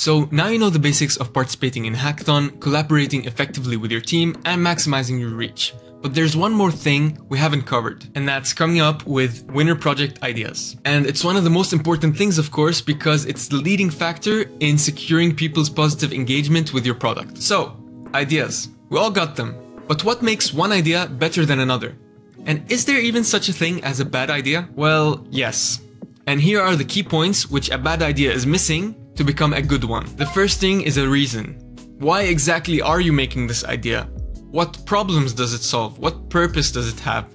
So now you know the basics of participating in hackathon, collaborating effectively with your team, and maximizing your reach. But there's one more thing we haven't covered, and that's coming up with winner project ideas. And it's one of the most important things, of course, because it's the leading factor in securing people's positive engagement with your product. So, ideas. We all got them. But what makes one idea better than another? And is there even such a thing as a bad idea? Well, yes. And here are the key points which a bad idea is missing to become a good one. The first thing is a reason. Why exactly are you making this idea? What problems does it solve? What purpose does it have?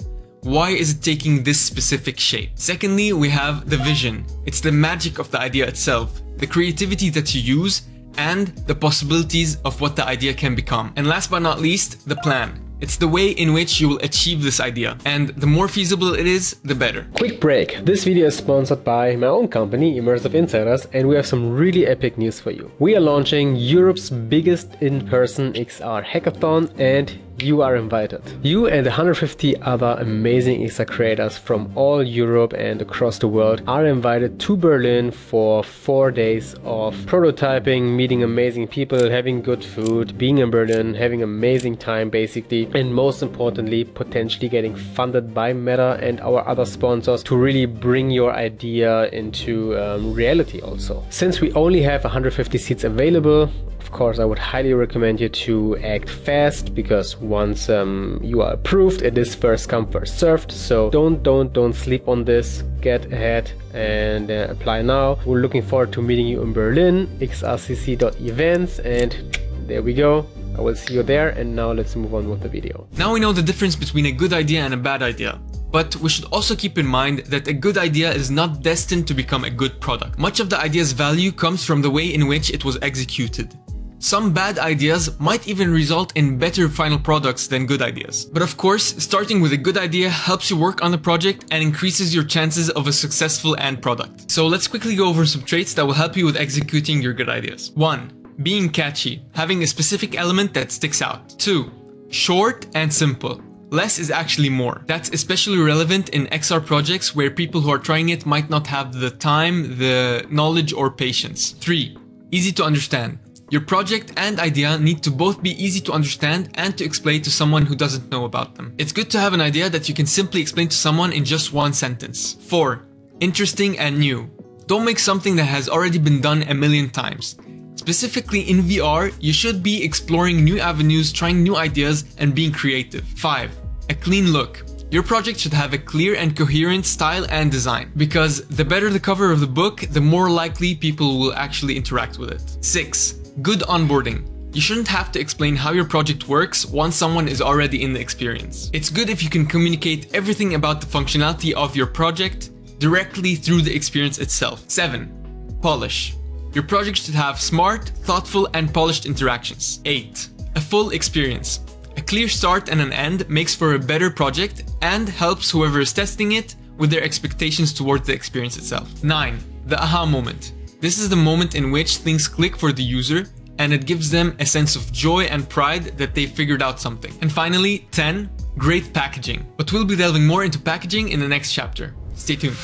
Why is it taking this specific shape? Secondly, we have the vision. It's the magic of the idea itself, the creativity that you use, and the possibilities of what the idea can become. And last but not least, the plan. It's the way in which you will achieve this idea. And the more feasible it is, the better. Quick break. This video is sponsored by my own company, Immersive Insiders, and we have some really epic news for you. We are launching Europe's biggest in-person XR hackathon and you are invited. You and 150 other amazing XR creators from all Europe and across the world are invited to Berlin for four days of prototyping, meeting amazing people, having good food, being in Berlin, having amazing time basically, and most importantly, potentially getting funded by Meta and our other sponsors to really bring your idea into um, reality also. Since we only have 150 seats available, of course, I would highly recommend you to act fast because once um, you are approved, it is first come first served. So don't don't don't sleep on this. Get ahead and uh, apply now. We're looking forward to meeting you in Berlin, xrcc.events, and there we go. I will see you there and now let's move on with the video. Now we know the difference between a good idea and a bad idea. But we should also keep in mind that a good idea is not destined to become a good product. Much of the idea's value comes from the way in which it was executed. Some bad ideas might even result in better final products than good ideas. But of course, starting with a good idea helps you work on the project and increases your chances of a successful end product. So let's quickly go over some traits that will help you with executing your good ideas. 1. Being catchy, having a specific element that sticks out. 2. Short and simple. Less is actually more. That's especially relevant in XR projects where people who are trying it might not have the time, the knowledge or patience. 3. Easy to understand. Your project and idea need to both be easy to understand and to explain to someone who doesn't know about them. It's good to have an idea that you can simply explain to someone in just one sentence. 4. Interesting and new. Don't make something that has already been done a million times. Specifically in VR, you should be exploring new avenues, trying new ideas, and being creative. 5. A clean look. Your project should have a clear and coherent style and design, because the better the cover of the book, the more likely people will actually interact with it. 6 Good onboarding. You shouldn't have to explain how your project works once someone is already in the experience. It's good if you can communicate everything about the functionality of your project directly through the experience itself. 7. Polish. Your project should have smart, thoughtful, and polished interactions. 8. A full experience. A clear start and an end makes for a better project and helps whoever is testing it with their expectations towards the experience itself. 9. The aha moment. This is the moment in which things click for the user and it gives them a sense of joy and pride that they figured out something. And finally, 10, great packaging. But we'll be delving more into packaging in the next chapter. Stay tuned.